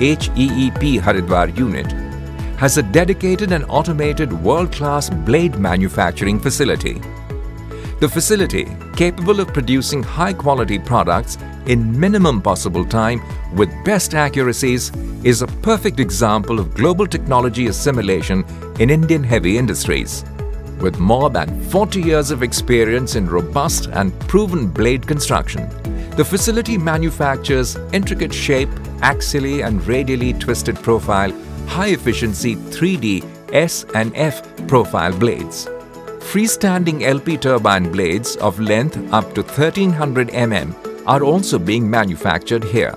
HEEP Haridwar unit, has a dedicated and automated world-class blade manufacturing facility. The facility, capable of producing high-quality products in minimum possible time with best accuracies, is a perfect example of global technology assimilation in Indian heavy industries. With more than 40 years of experience in robust and proven blade construction, the facility manufactures intricate shape, axially and radially twisted profile, high-efficiency 3D S and F profile blades. Freestanding LP turbine blades of length up to 1300 mm are also being manufactured here.